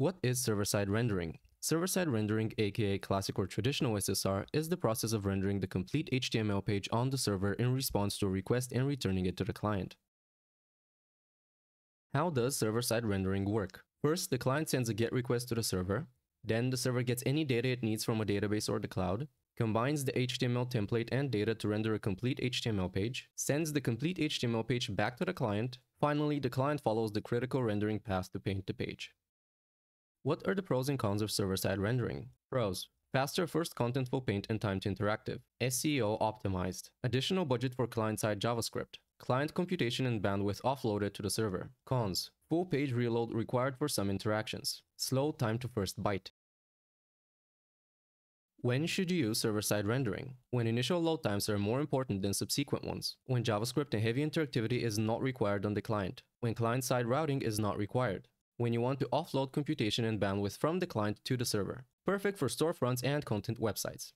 What is server-side rendering? Server-side rendering, aka classic or traditional SSR, is the process of rendering the complete HTML page on the server in response to a request and returning it to the client. How does server-side rendering work? First, the client sends a GET request to the server. Then the server gets any data it needs from a database or the cloud, combines the HTML template and data to render a complete HTML page, sends the complete HTML page back to the client. Finally, the client follows the critical rendering path to paint the page. What are the pros and cons of server-side rendering? Pros. Faster first contentful paint and time to interactive. SEO optimized. Additional budget for client-side JavaScript. Client computation and bandwidth offloaded to the server. Cons. Full page reload required for some interactions. Slow time to first byte. When should you use server-side rendering? When initial load times are more important than subsequent ones. When JavaScript and heavy interactivity is not required on the client. When client-side routing is not required when you want to offload computation and bandwidth from the client to the server. Perfect for storefronts and content websites.